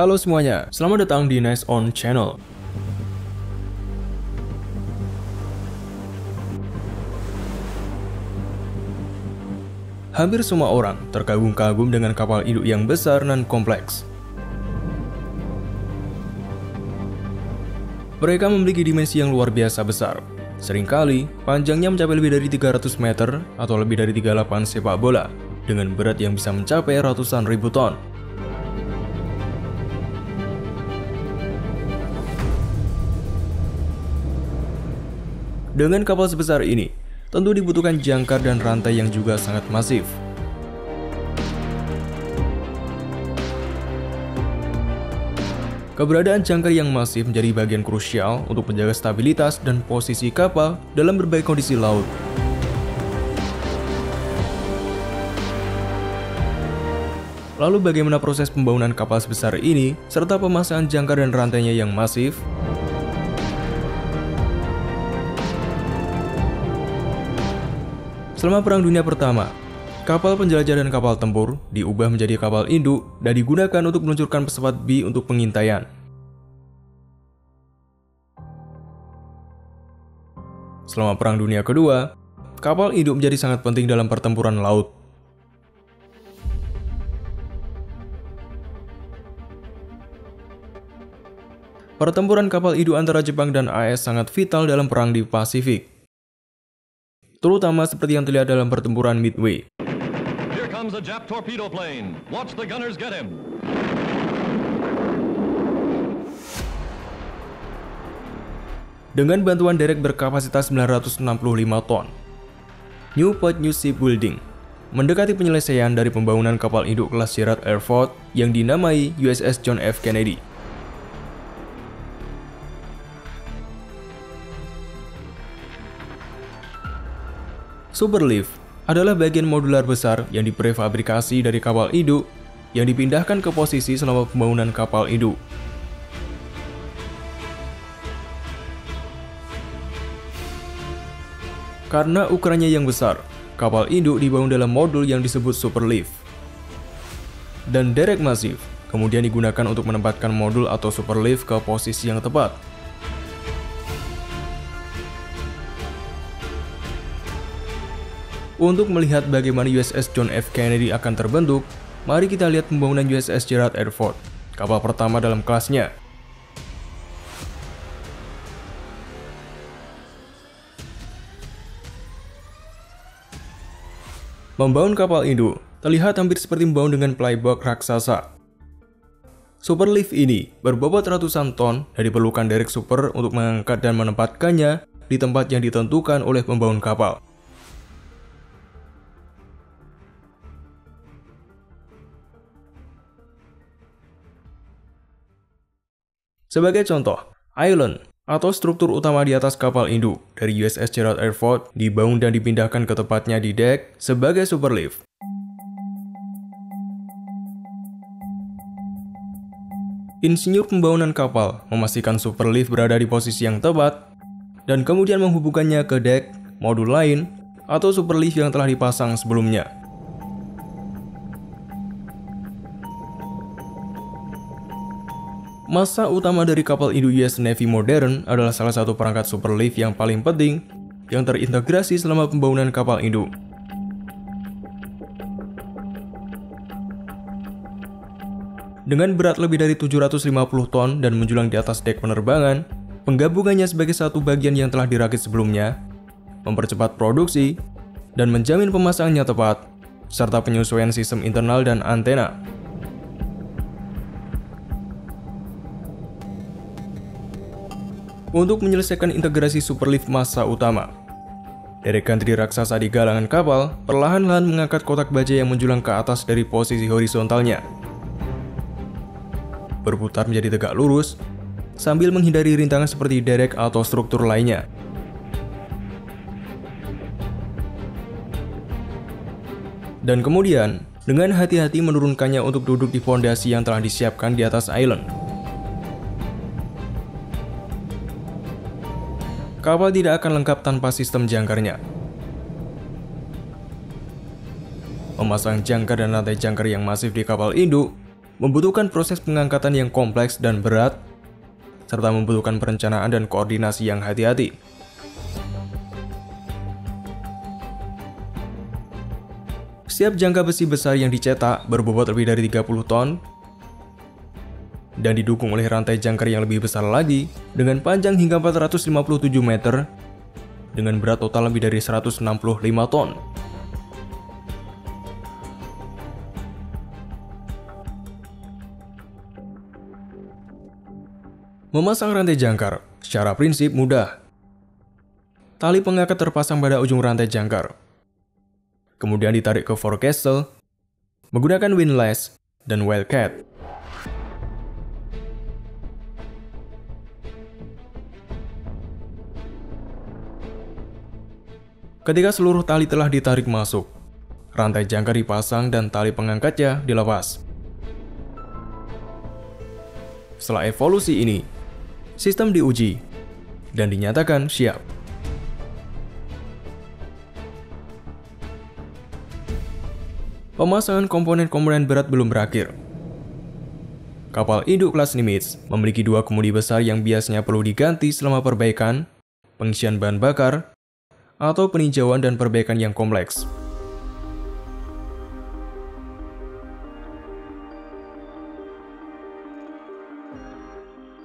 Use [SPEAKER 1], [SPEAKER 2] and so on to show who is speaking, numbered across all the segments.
[SPEAKER 1] Halo semuanya, selamat datang di Nice On Channel. Hampir semua orang terkagum-kagum dengan kapal induk yang besar dan kompleks. Mereka memiliki dimensi yang luar biasa besar. Seringkali, panjangnya mencapai lebih dari 300 meter atau lebih dari 38 sepak bola, dengan berat yang bisa mencapai ratusan ribu ton. Dengan kapal sebesar ini, tentu dibutuhkan jangkar dan rantai yang juga sangat masif. Keberadaan jangkar yang masif menjadi bagian krusial untuk menjaga stabilitas dan posisi kapal dalam berbagai kondisi laut. Lalu bagaimana proses pembangunan kapal sebesar ini, serta pemasangan jangkar dan rantainya yang masif? Selama Perang Dunia Pertama, kapal penjelajah dan kapal tempur diubah menjadi kapal induk dan digunakan untuk meluncurkan pesawat B untuk pengintaian. Selama Perang Dunia Kedua, kapal induk menjadi sangat penting dalam pertempuran laut. Pertempuran kapal induk antara Jepang dan AS sangat vital dalam perang di Pasifik terutama seperti yang terlihat dalam pertempuran Midway. Here comes a Jap torpedo plane. Watch the gunners get him. Dengan bantuan derek berkapasitas 965 ton, Newport New Shipbuilding mendekati penyelesaian dari pembangunan kapal induk kelas Gerald R. Ford yang dinamai USS John F. Kennedy. Superlift adalah bagian modular besar yang diprefabrikasi dari kapal induk yang dipindahkan ke posisi selama pembangunan kapal induk. Karena ukurannya yang besar, kapal induk dibangun dalam modul yang disebut superlift. Dan derek masif kemudian digunakan untuk menempatkan modul atau superlift ke posisi yang tepat. Untuk melihat bagaimana USS John F. Kennedy akan terbentuk, mari kita lihat pembangunan USS Gerald R. Ford, kapal pertama dalam kelasnya. Membangun kapal induk terlihat hampir seperti membangun dengan playbook raksasa. Superlift ini berbobot ratusan ton dan diperlukan derek super untuk mengangkat dan menempatkannya di tempat yang ditentukan oleh pembangun kapal. Sebagai contoh, island atau struktur utama di atas kapal induk dari USS Gerald. Ford dibangun dan dipindahkan ke tempatnya di deck sebagai superlift. Insinyur pembangunan kapal memastikan superlift berada di posisi yang tepat dan kemudian menghubungkannya ke deck, modul lain, atau superlift yang telah dipasang sebelumnya. Masa utama dari kapal induk US Navy modern adalah salah satu perangkat superlift yang paling penting yang terintegrasi selama pembangunan kapal induk. Dengan berat lebih dari 750 ton dan menjulang di atas dek penerbangan, penggabungannya sebagai satu bagian yang telah dirakit sebelumnya, mempercepat produksi, dan menjamin pemasangannya tepat, serta penyesuaian sistem internal dan antena. Untuk menyelesaikan integrasi superlift masa utama. Derek gantri raksasa di galangan kapal perlahan-lahan mengangkat kotak baja yang menjulang ke atas dari posisi horizontalnya. Berputar menjadi tegak lurus, sambil menghindari rintangan seperti derek atau struktur lainnya. Dan kemudian, dengan hati-hati menurunkannya untuk duduk di fondasi yang telah disiapkan di atas island. Kapal tidak akan lengkap tanpa sistem jangkarnya. Memasang jangkar dan rantai jangkar yang masif di kapal induk membutuhkan proses pengangkatan yang kompleks dan berat, serta membutuhkan perencanaan dan koordinasi yang hati-hati. Setiap jangka besi besar yang dicetak berbobot lebih dari 30 ton dan didukung oleh rantai jangkar yang lebih besar lagi dengan panjang hingga 457 meter dengan berat total lebih dari 165 ton. Memasang rantai jangkar secara prinsip mudah. Tali pengangkat terpasang pada ujung rantai jangkar. Kemudian ditarik ke forecastle menggunakan windlass dan wildcat. Ketika seluruh tali telah ditarik masuk, rantai jangkar dipasang dan tali pengangkatnya dilepas. Setelah evolusi ini, sistem diuji, dan dinyatakan siap. Pemasangan komponen-komponen berat belum berakhir. Kapal induk kelas Nimitz memiliki dua kemudi besar yang biasanya perlu diganti selama perbaikan, pengisian bahan bakar, atau peninjauan dan perbaikan yang kompleks.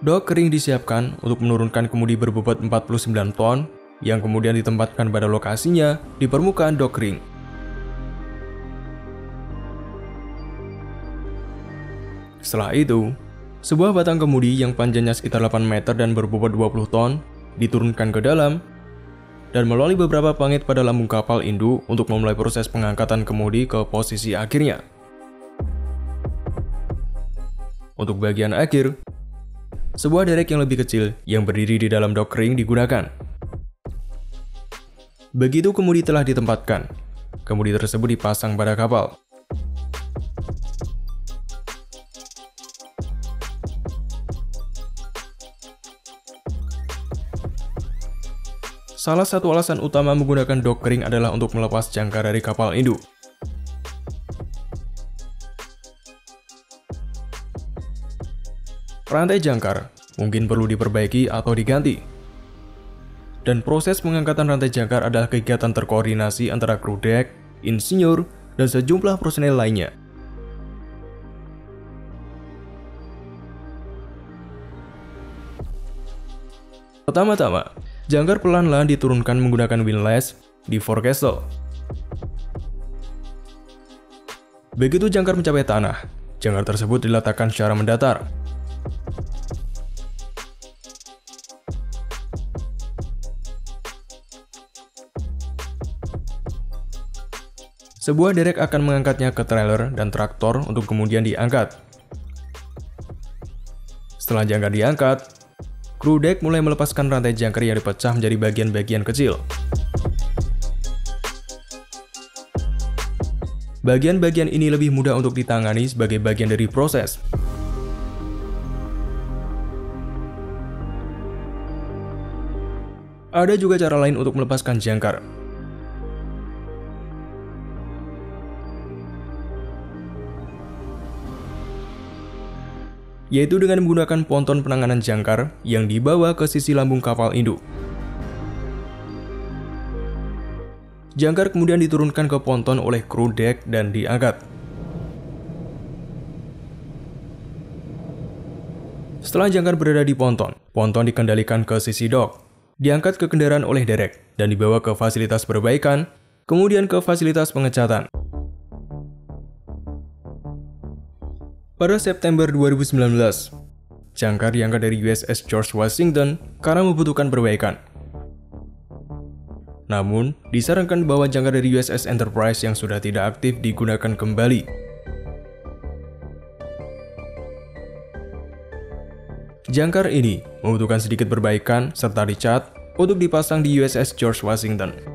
[SPEAKER 1] Dok kering disiapkan untuk menurunkan kemudi berbobot 49 ton yang kemudian ditempatkan pada lokasinya di permukaan dok kering. Setelah itu, sebuah batang kemudi yang panjangnya sekitar 8 meter dan berbobot 20 ton diturunkan ke dalam dan melalui beberapa pangit pada lambung kapal induk untuk memulai proses pengangkatan kemudi ke posisi akhirnya. Untuk bagian akhir, sebuah derek yang lebih kecil yang berdiri di dalam dok ring digunakan. Begitu kemudi telah ditempatkan, kemudi tersebut dipasang pada kapal. Salah satu alasan utama menggunakan dok kering adalah untuk melepas jangkar dari kapal induk. Rantai jangkar mungkin perlu diperbaiki atau diganti. Dan proses pengangkatan rantai jangkar adalah kegiatan terkoordinasi antara kru dek, insinyur, dan sejumlah personel lainnya. Pertama-tama, jangkar pelan-pelan diturunkan menggunakan windlass di forecastle. Begitu jangkar mencapai tanah, jangkar tersebut diletakkan secara mendatar. Sebuah derek akan mengangkatnya ke trailer dan traktor untuk kemudian diangkat. Setelah jangkar diangkat, kru dek mulai melepaskan rantai jangkar yang dipecah menjadi bagian-bagian kecil. Bagian-bagian ini lebih mudah untuk ditangani sebagai bagian dari proses. Ada juga cara lain untuk melepaskan jangkar, yaitu dengan menggunakan ponton penanganan jangkar yang dibawa ke sisi lambung kapal induk. Jangkar kemudian diturunkan ke ponton oleh kru dek dan diangkat. Setelah jangkar berada di ponton, ponton dikendalikan ke sisi dok, diangkat ke kendaraan oleh derek, dan dibawa ke fasilitas perbaikan, kemudian ke fasilitas pengecatan. Pada September 2019, jangkar diangkat dari USS George Washington karena membutuhkan perbaikan. Namun, disarankan bahwa jangkar dari USS Enterprise yang sudah tidak aktif digunakan kembali. Jangkar ini membutuhkan sedikit perbaikan serta dicat untuk dipasang di USS George Washington.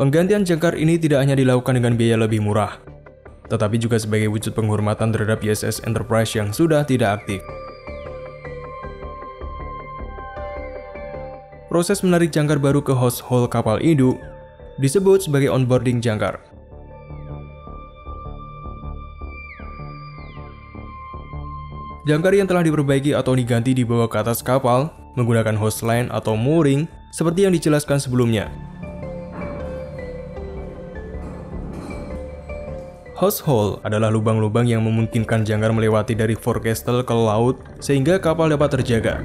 [SPEAKER 1] Penggantian jangkar ini tidak hanya dilakukan dengan biaya lebih murah, tetapi juga sebagai wujud penghormatan terhadap USS Enterprise yang sudah tidak aktif. Proses menarik jangkar baru ke host hull kapal induk disebut sebagai onboarding jangkar. Jangkar yang telah diperbaiki atau diganti dibawa ke atas kapal menggunakan hose line atau mooring seperti yang dijelaskan sebelumnya. Hose hole adalah lubang-lubang yang memungkinkan jangkar melewati dari forecastle ke laut sehingga kapal dapat terjaga.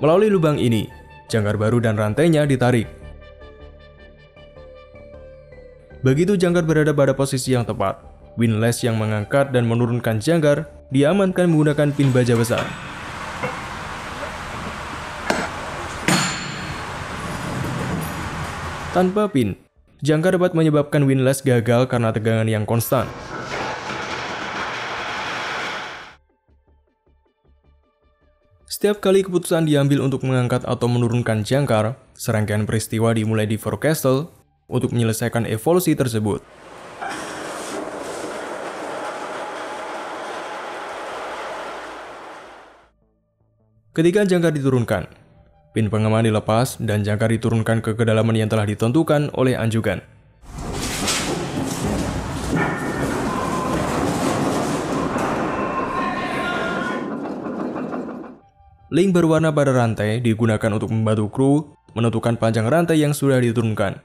[SPEAKER 1] Melalui lubang ini, jangkar baru dan rantainya ditarik. Begitu jangkar berada pada posisi yang tepat, windlass yang mengangkat dan menurunkan jangkar diamankan menggunakan pin baja besar. Tanpa pin, jangkar dapat menyebabkan windlass gagal karena tegangan yang konstan. Setiap kali keputusan diambil untuk mengangkat atau menurunkan jangkar, serangkaian peristiwa dimulai di forecastle untuk menyelesaikan evolusi tersebut. Ketika jangkar diturunkan, pin pengaman dilepas dan jangkar diturunkan ke kedalaman yang telah ditentukan oleh anjukan. Link berwarna pada rantai digunakan untuk membantu kru menentukan panjang rantai yang sudah diturunkan.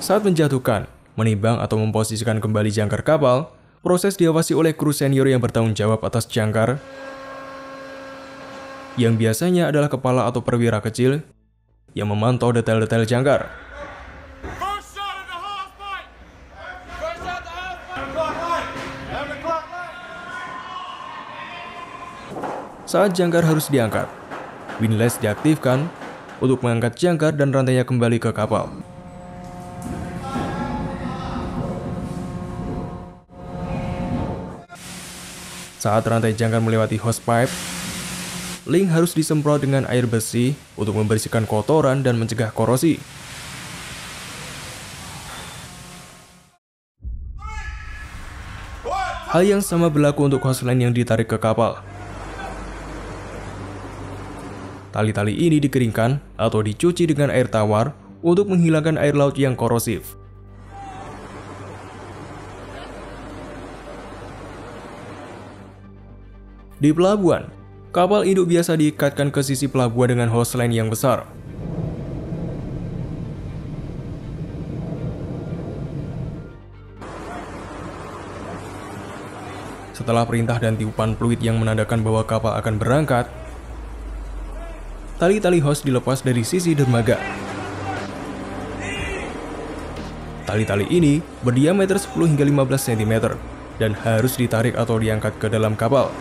[SPEAKER 1] Saat menjatuhkan, menimbang atau memposisikan kembali jangkar kapal, proses diawasi oleh kru senior yang bertanggung jawab atas jangkar, yang biasanya adalah kepala atau perwira kecil yang memantau detail-detail jangkar. Saat jangkar harus diangkat, windlass diaktifkan untuk mengangkat jangkar dan rantainya kembali ke kapal. Saat rantai jangkar melewati hose pipe, link harus disemprot dengan air bersih untuk membersihkan kotoran dan mencegah korosi. Hal yang sama berlaku untuk hose line yang ditarik ke kapal. Tali-tali ini dikeringkan atau dicuci dengan air tawar untuk menghilangkan air laut yang korosif. Di pelabuhan, kapal induk biasa diikatkan ke sisi pelabuhan dengan hose line yang besar. Setelah perintah dan tiupan fluid yang menandakan bahwa kapal akan berangkat, tali-tali hos dilepas dari sisi dermaga. Tali-tali ini berdiameter 10 hingga 15 cm dan harus ditarik atau diangkat ke dalam kapal.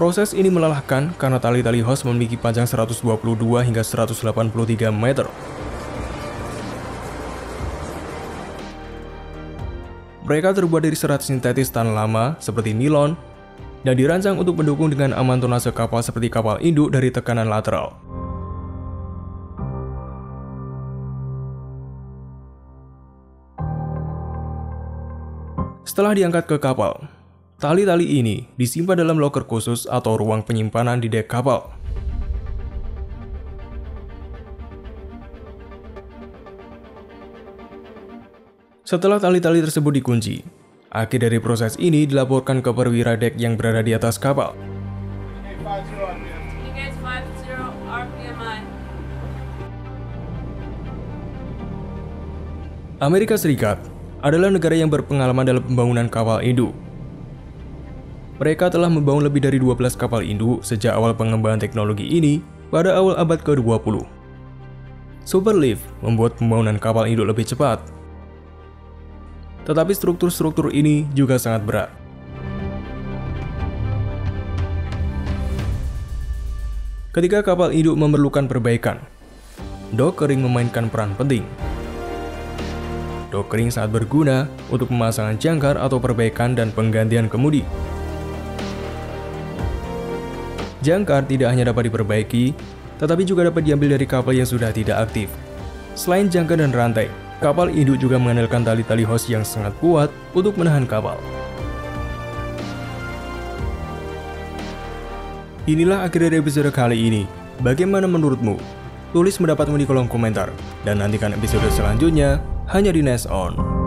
[SPEAKER 1] Proses ini melelahkan karena tali-tali hos memiliki panjang 122 hingga 183 meter. Mereka terbuat dari serat sintetis tan lama seperti nilon dan dirancang untuk mendukung dengan aman tonase kapal seperti kapal induk dari tekanan lateral. Setelah diangkat ke kapal, tali-tali ini disimpan dalam loker khusus atau ruang penyimpanan di dek kapal. Setelah tali-tali tersebut dikunci, akhir dari proses ini dilaporkan ke perwira dek yang berada di atas kapal. Amerika Serikat adalah negara yang berpengalaman dalam pembangunan kapal induk. Mereka telah membangun lebih dari 12 kapal induk sejak awal pengembangan teknologi ini pada awal abad ke-20. Superlift membuat pembangunan kapal induk lebih cepat tetapi struktur-struktur ini juga sangat berat. Ketika kapal induk memerlukan perbaikan, dockering memainkan peran penting. Dockering sangat berguna untuk pemasangan jangkar atau perbaikan dan penggantian kemudi. Jangkar tidak hanya dapat diperbaiki, tetapi juga dapat diambil dari kapal yang sudah tidak aktif. Selain jangka dan rantai, kapal induk juga mengandalkan tali-tali hos yang sangat kuat untuk menahan kapal. Inilah akhir dari episode kali ini. Bagaimana menurutmu? Tulis pendapatmu di kolom komentar. Dan nantikan episode selanjutnya hanya di Nest On.